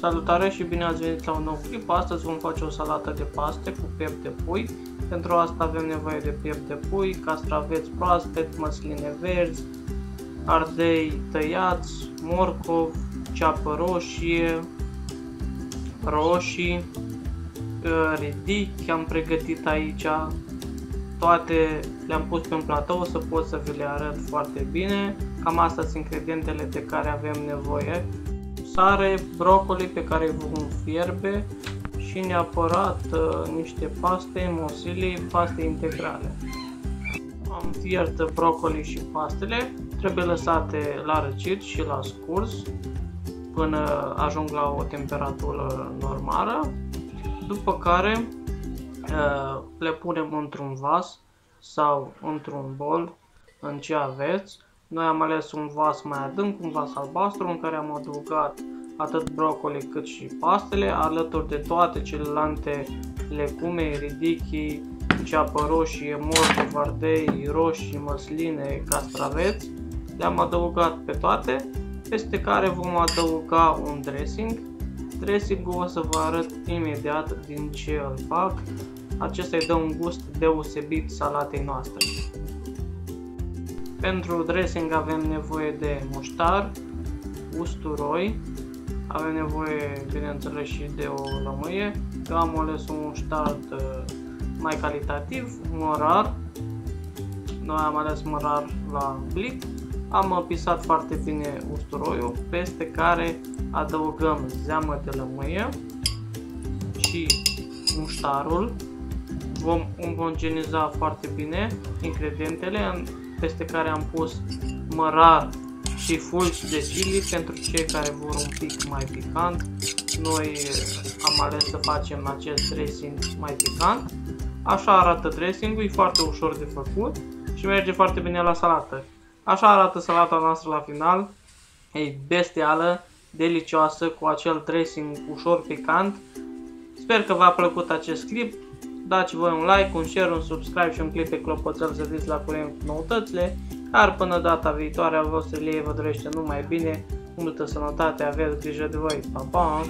Salutare și bine ați venit la un nou clip. Astăzi vom face o salată de paste cu piept de pui. Pentru asta avem nevoie de piept de pui, castraveți proaspet, măsline verzi, ardei tăiați, morcov, ceapă roșie, roșii, ă, ridic, am pregătit aici toate le-am pus pe un platou să pot să vi le arăt foarte bine. Cam astea sunt ingredientele de care avem nevoie sare, brocoli pe care îi vom fierbe și neapărat uh, niște paste, mosili, paste integrale. Am fiert brocoli și pastele, trebuie lăsate la răcit și la scurs până ajung la o temperatură normală, după care uh, le punem într-un vas sau într-un bol, în ce aveți, noi am ales un vas mai adânc, un vas albastru, în care am adăugat atât brocoli cât și pastele, alături de toate celelalte legume, ridichii, ceapă roșie, morcov, ardei, roșii, măsline, castraveți. Le-am adăugat pe toate, peste care vom adăuga un dressing. Dressingul o să vă arăt imediat din ce îl fac. Acesta îi dă un gust deosebit salatei noastre. Pentru dressing avem nevoie de muștar, usturoi, avem nevoie, bineînțeles, și de o lămâie. Eu am ales un muștar uh, mai calitativ, mărar. Noi am ales mărar la plic. Am pisat foarte bine usturoiul, peste care adăugăm zeamă de lămâie și muștarul. Vom omogeniza foarte bine ingredientele peste care am pus mărar și fulgi de chili pentru cei care vor un pic mai picant. Noi am ales să facem acest dressing mai picant. Așa arată dressingul, e foarte ușor de făcut și merge foarte bine la salată. Așa arată salata noastră la final. E bestială, delicioasă, cu acel dressing ușor picant. Sper că v-a plăcut acest clip dați voi un like, un share, un subscribe și un click pe clopoțel să fiți la curent cu noutățile. Iar până data viitoare a voastră vă dorește numai bine, multă sănătate, aveți grijă de voi, pa, pa!